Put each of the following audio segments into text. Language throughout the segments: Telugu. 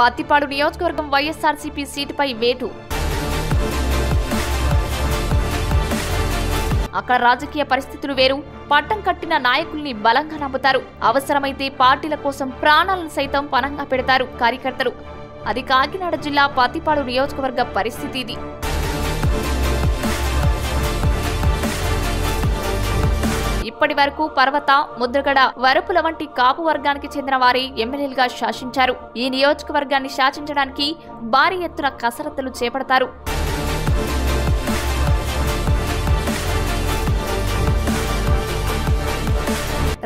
పత్తిపాడు నియోజకవర్గం వైఎస్ఆర్సీపీ సీటుపై వేటు. అక్కడ రాజకీయ పరిస్థితులు వేరు. పట్టం కట్టిన నాయకుల్ని బలంగా నమ్ముతారు. అవసరమైతే పార్టీల కోసం ప్రాణాలను సైతం పనంగా పెడతారు కార్యకర్తలు. అది కాకినాడ జిల్లా పత్తిపాడు నియోజకవర్గ పరిస్థితి ఇది. ఇప్పటి వరకు పర్వత ముద్రగడ వరపుల వంటి కాపు వర్గానికి చెందిన వారే ఎమ్మెల్యేలుగా శాసించారు. ఈ నియోజకవర్గాన్ని శాసించడానికి భారీ ఎత్తున కసరత్తులు చేపడతారు.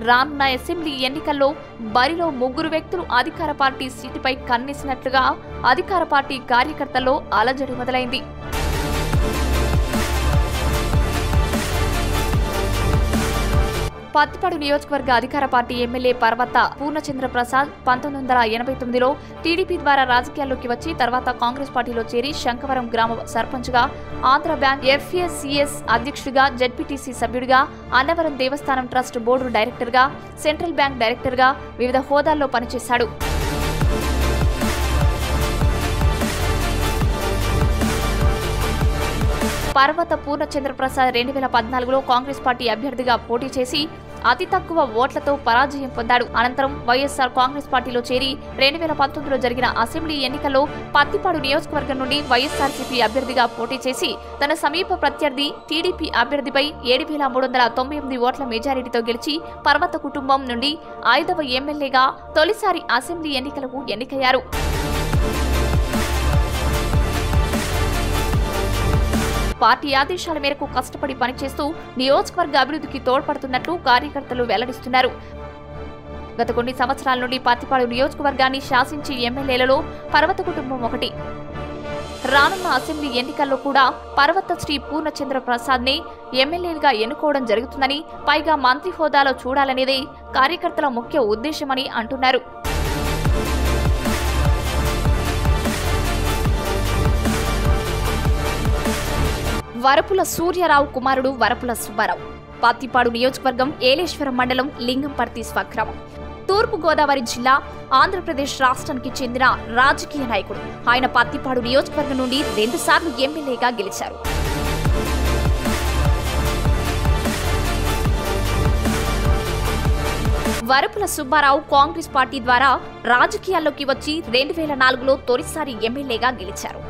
రానున్న అసెంబ్లీ ఎన్నికల్లో బరిలో ముగ్గురు వ్యక్తులు అధికార పార్టీ సీటుపై కన్నేసినట్లుగా అధికార పార్టీ కార్యకర్తల్లో అలజడి మొదలైంది. పత్తిపాడు నియోజకవర్గ అధికార పార్టీ ఎమ్మెల్యే పర్వత పూర్ణచంద్ర ప్రసాద్ పంతొమ్మిది వందల ఎనభై తొమ్మిదిలో టీడీపీ ద్వారా రాజకీయాల్లోకి వచ్చి తర్వాత కాంగ్రెస్ పార్టీలో చేరి శంకవరం గ్రామ సర్పంచ్గా ఆంధ్ర బ్యాంక్ ఎఫ్ఎస్సిఎస్ అధ్యక్షుడిగా జెడ్పీటీసీ సభ్యుడిగా అన్నవరం దేవస్థానం ట్రస్ట్ బోర్డు డైరెక్టర్గా సెంట్రల్ బ్యాంక్ డైరెక్టర్గా వివిధ హోదాల్లో పనిచేశాడు. పర్వత పూర్ణచంద్రప్రసాద్ రెండు వేల పద్నాలుగులో కాంగ్రెస్ పార్టీ అభ్యర్థిగా పోటీ చేసి అతి తక్కువ ఓట్లతో పరాజయం పొందాడు. అనంతరం వైఎస్ఆర్ కాంగ్రెస్ పార్టీలో చేరి రెండు వేల పంతొమ్మిదిలో జరిగిన అసెంబ్లీ ఎన్నికల్లో పత్తిపాడు నియోజకవర్గం నుండి వైఎస్ఆర్సీపీ అభ్యర్థిగా పోటీ చేసి తన సమీప ప్రత్యర్థి టీడీపీ అభ్యర్థిపై ఏడు వేల మూడు వందల తొంభై ఎనిమిది ఓట్ల మెజారిటీతో గెలిచి పర్వత కుటుంబం నుండి ఐదవ ఎమ్మెల్యేగా తొలిసారి అసెంబ్లీ ఎన్నికలకు ఎన్నికయ్యారు. పార్టీ ఆదేశాల మేరకు కష్టపడి పనిచేస్తూ నియోజకవర్గ అభివృద్ధికి తోడ్పడుతున్నట్లు కార్యకర్తలు వెల్లడిస్తున్నారు. గత కొన్ని సంవత్సరాల నుండి పత్తిపాడు నియోజకవర్గాన్ని శాసించి ఎమ్మెల్యేలలో పర్వత కుటుంబం ఒకటి. రానున్న అసెంబ్లీ ఎన్నికల్లో కూడా పర్వత శ్రీ పూర్ణచంద్ర ప్రసాద్ని ఎమ్మెల్యేలుగా ఎన్నుకోవడం జరుగుతుందని పైగా మంత్రి హోదాలో చూడాలనేదే కార్యకర్తల ముఖ్య ఉద్దేశమని అంటున్నారు. వరపుల సూర్యరావు కుమారుడు వరపుల సుబ్బారావు. పాతిపాడు నియోజకవర్గం ఏలేశ్వరం మండలం లింగంపర్తి స్వగ్రామం. తూర్పు గోదావరి జిల్లా ఆంధ్రప్రదేశ్ రాష్ట్రానికి చెందిన రాజకీయ నాయకుడు. ఆయన పత్తిపాడు నియోజకవర్గం నుండి రెండుసార్లు ఎమ్మెల్యేగా గెలిచారు. వరపుల సుబ్బారావు కాంగ్రెస్ పార్టీ ద్వారా రాజకీయాల్లోకి వచ్చి రెండు వేల నాలుగులో తొలిసారి ఎమ్మెల్యేగా గెలిచారు.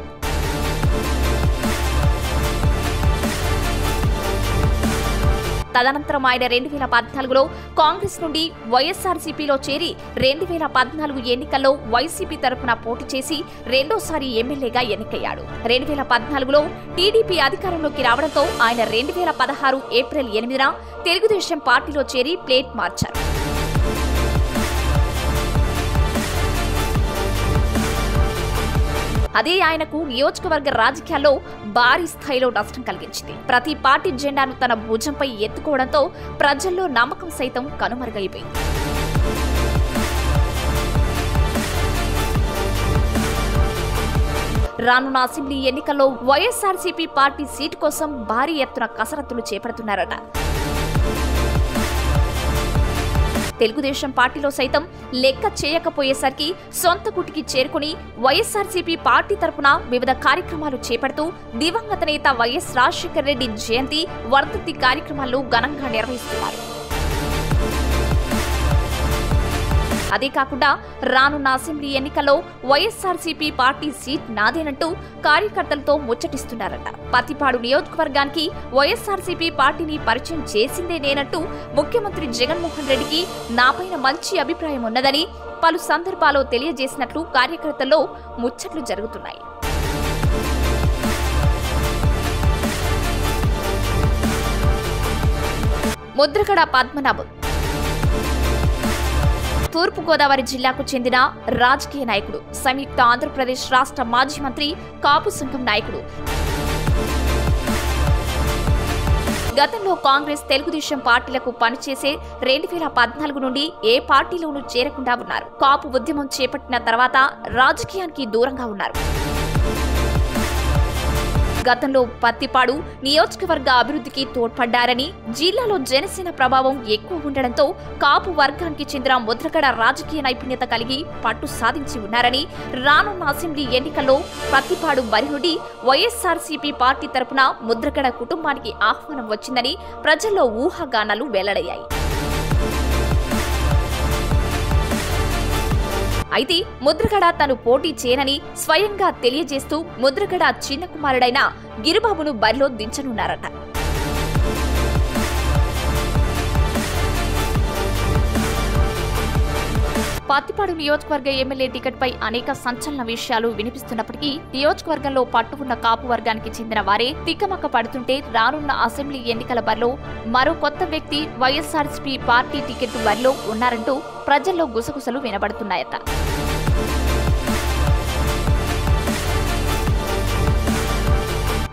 తదనంతరం ఆయన రెండు వేల పద్నాలుగులో కాంగ్రెస్ నుండి వైఎస్ఆర్సీపీలో చేరి రెండు వేల పద్నాలుగు ఎన్నికల్లో వైసీపీ తరఫున పోటీ చేసి రెండోసారి ఎమ్మెల్యేగా ఎన్నికయ్యాడు. రెండు వేల పద్నాలుగులో టీడీపీ అధికారంలోకి రావడంతో ఆయన రెండు వేల పదహారు ఏప్రిల్ ఎనిమిదిన తెలుగుదేశం పార్టీలో చేరి ప్లేట్ మార్చారు. అదే ఆయనకు నియోజకవర్గ రాజకీయాల్లో భారీ స్థాయిలో నష్టం కలిగించింది. ప్రతి పార్టీ జెండాను తన భుజంపై ఎత్తుకోవడంతో ప్రజల్లో నమ్మకం సైతం కనుమరుగైపోయింది. రానున్న అసెంబ్లీ ఎన్నికల్లో వైఎస్ఆర్సీపీ పార్టీ సీటు కోసం భారీ ఎత్తున కసరత్తులు చేపడుతున్నారట. తెలుగుదేశం పార్టీలో సైతం లెక్క చేయకపోయేసరికి సొంత కుటికి చేరుకుని వైఎస్ఆర్సీపీ పార్టీ తరపున వివిధ కార్యక్రమాలు చేపడుతూ దివంగత నేత వైఎస్ రాజశేఖర రెడ్డి జయంతి వర్ధంతి కార్యక్రమాలు ఘనంగా నిర్వహిస్తున్నారు. అదే కాకుండా రానున్న అసెంబ్లీ ఎన్నికల్లో వైఎస్ఆర్సీపీ పార్టీ సీట్ నాదేనంటూ కార్యకర్తలతో ముచ్చటిస్తున్నారట. పత్తిపాడు నియోజకవర్గానికి వైఎస్ఆర్సీపీ పార్టీని పరిచయం చేసిందే నేనంటూ ముఖ్యమంత్రి జగన్మోహన్ రెడ్డికి నాపైన మంచి అభిప్రాయం ఉన్నదని పలు సందర్భాల్లో తెలియజేసినట్లు కార్యకర్తల్లో ముచ్చట్లు జరుగుతున్నాయి. ముద్రగడ పద్మనాభం. తూర్పుగోదావరి జిల్లాకు చెందిన రాజకీయ నాయకుడు సంయుక్త ఆంధ్రప్రదేశ్ రాష్ట్ర మాజీ మంత్రి కాపు సంఘం నాయకుడు. గతంలో కాంగ్రెస్ తెలుగుదేశం పార్టీలకు పనిచేసే రెండు వేల పద్నాలుగు నుండి ఏ పార్టీలోనూ చేరకుండా ఉన్నారు. కాపు ఉద్యమం చేపట్టిన తర్వాత రాజకీయానికి దూరంగా ఉన్నారు. గతంలో పత్తిపాడు నియోజకవర్గ అభివృద్ధికి తోడ్పడ్డారని జిల్లాలో జనసేన ప్రభావం ఎక్కువ ఉండడంతో కాపు వర్గానికి చెందిన ముద్రగడ రాజకీయ నైపుణ్యత కలిగి పట్టు సాధించి ఉన్నారని రానున్న అసెంబ్లీ ఎన్నికల్లో పత్తిపాడు బరి నుండి వైఎస్ఆర్సీపీ పార్టీ తరపున ముద్రగడ కుటుంబానికి ఆహ్వానం వచ్చిందని ప్రజల్లో ఊహాగానాలు వెల్లడయ్యాయి. అయితే ముద్రగడ తను పోటీ చేయనని స్వయంగా తెలియజేస్తూ ముద్రగడ చిన్న కుమారుడైన గిరిబాబును బరిలో దించనున్నారట. పత్తిపాడు నియోజకవర్గ ఎమ్మెల్యే టికెట్పై అనేక సంచలన విషయాలు వినిపిస్తున్నప్పటికీ నియోజకవర్గంలో పట్టు ఉన్న కాపు వర్గానికి చెందిన వారే తిక్కమక్క పడుతుంటే రానున్న అసెంబ్లీ ఎన్నికల బరిలో మరో కొత్త వ్యక్తి వైఎస్ఆర్సీపీ పార్టీ టికెట్ బరిలో ఉన్నారంటూ ప్రజల్లో గుసగుసలు వినబడుతున్నాయట.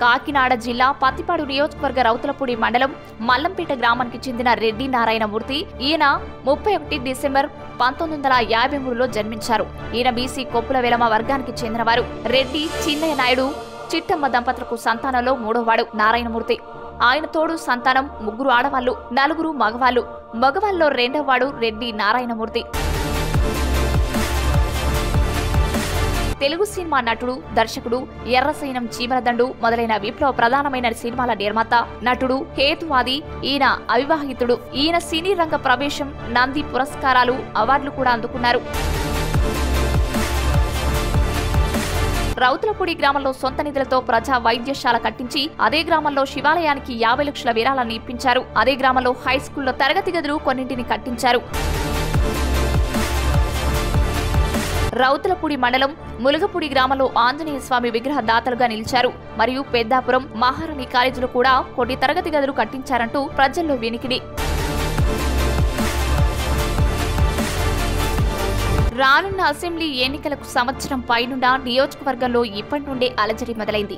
కాకినాడ జిల్లా పత్తిపాడు నియోజకవర్గ రౌతులపూడి మండలం మల్లంపేట గ్రామానికి చెందిన రెడ్డి నారాయణమూర్తి. ఈయన ముప్పై ఒకటి డిసెంబర్ పంతొమ్మిది వందల యాభై మూడులో జన్మించారు. ఈయన బీసీ కొప్పుల వేలమ వర్గానికి చెందినవారు. రెడ్డి చిన్నయ్య నాయుడు చిట్టమ్మ దంపతులకు సంతానంలో మూడోవాడు నారాయణమూర్తి. ఆయన తోడు సంతానం ముగ్గురు ఆడవాళ్ళు నలుగురు మగవాళ్ళు. మగవాళ్ళలో రెండోవాడు రెడ్డి నారాయణమూర్తి. తెలుగు సినిమా నటుడు దర్శకుడు ఎర్రసైనం చీమలదండు మొదలైన విప్లవ ప్రధానమైన సినిమాల నిర్మాత నటుడు హేతువాది ఈయన అవివాహితుడు ఈయన సినీ రంగ ప్రవేశం నంది పురస్కారాలు అవార్డులు కూడా అందుకున్నారు. రౌతులపూడి గ్రామంలో సొంత నిధులతో ప్రజా వైద్యశాల కట్టించి అదే గ్రామంలో శివాలయానికి యాభై లక్షల విరాళాన్ని ఇప్పించారు. అదే గ్రామంలో హై స్కూల్లో తరగతి గదులు కొన్నింటిని కట్టించారు. రౌతులపూడి మండలం ములుగపూడి గ్రామంలో ఆంజనేయ స్వామి విగ్రహ దాతలుగా నిలిచారు. మరియు పెద్దాపురం మహారాణి కాలేజీలో కూడా కొన్ని తరగతి గదులు కట్టించారంటూ ప్రజల్లో వినికిడి. రానున్న అసెంబ్లీ ఎన్నికలకు సంవత్సరం పైనుండా నియోజకవర్గంలో ఇప్పటి నుండే అలజడి మొదలైంది.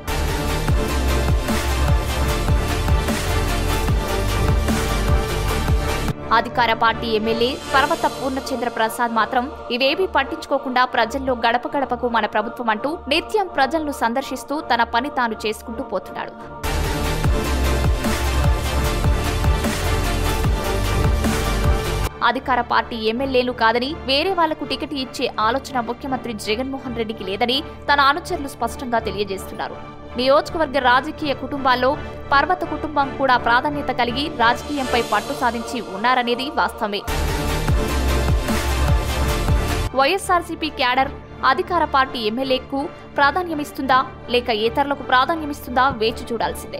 అధికార పార్టీ ఎమ్మెల్యే పర్వత పూర్ణచంద్ర ప్రసాద్ మాత్రం ఇవేవీ పట్టించుకోకుండా ప్రజల్లో గడప గడపకు మన ప్రభుత్వం అంటూ నిత్యం ప్రజలను సందర్శిస్తూ తన పని తాను చేసుకుంటూ పోతున్నాడు. అధికార పార్టీ ఎమ్మెల్యేలు కాదని వేరే వాళ్ళకు టికెట్ ఇచ్చే ఆలోచన ముఖ్యమంత్రి జగన్మోహన్ రెడ్డికి లేదని తన అనుచరులు స్పష్టంగా తెలియజేస్తున్నారు. నియోజకవర్గ రాజకీయ కుటుంబాల్లో పర్వత కుటుంబం కూడా ప్రాధాన్యత కలిగి రాజకీయంపై పట్టు సాధించి ఉన్నారనేది వాస్తవమే. వైఎస్ఆర్సీపీ క్యాడర్ అధికార పార్టీ ఎమ్మెల్యేకు ప్రాధాన్యమిస్తుందా లేక ఏతరులకు ప్రాధాన్యమిస్తుందా వేచి చూడాల్సిందే.